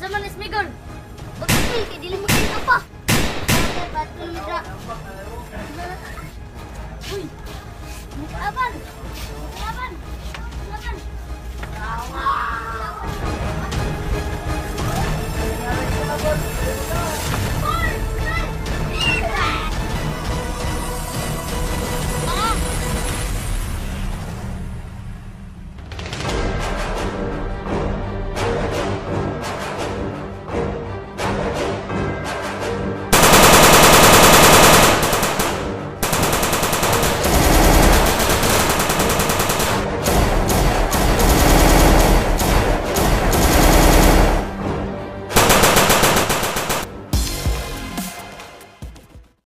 zaman Esmigol. Bekas ke dilimut ni apa? Batu ni tak. Abang. Abang. Abang. Abang.